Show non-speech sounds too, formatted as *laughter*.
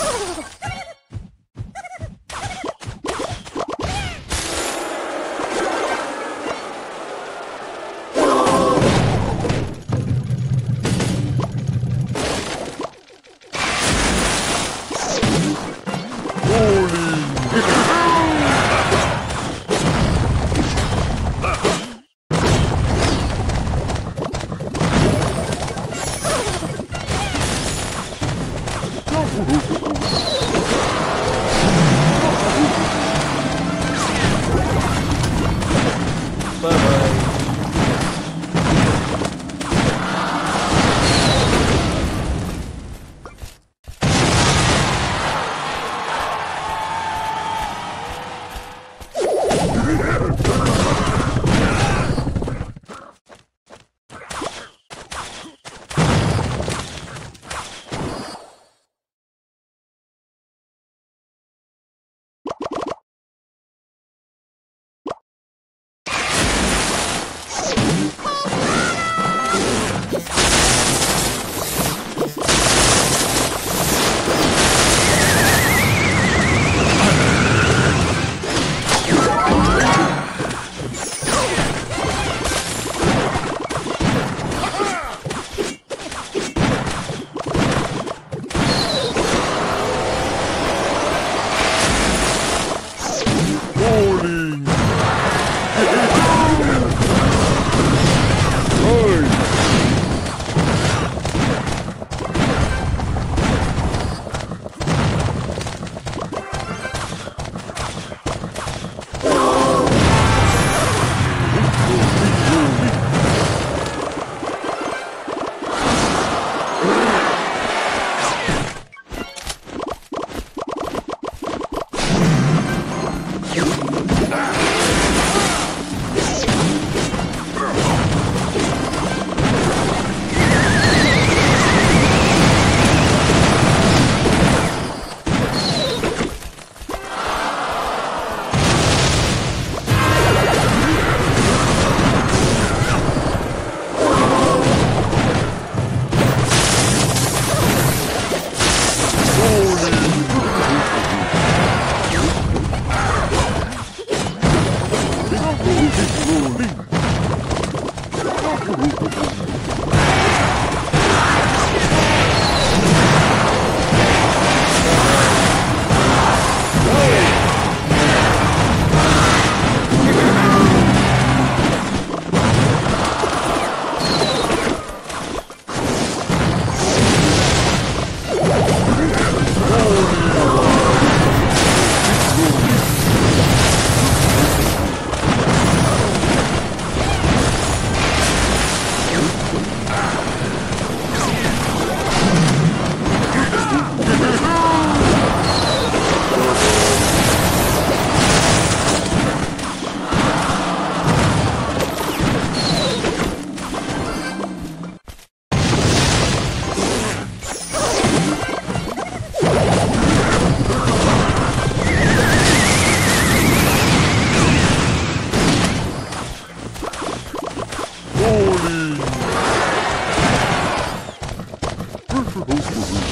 Oh! *laughs* Ha ha ha! Glory.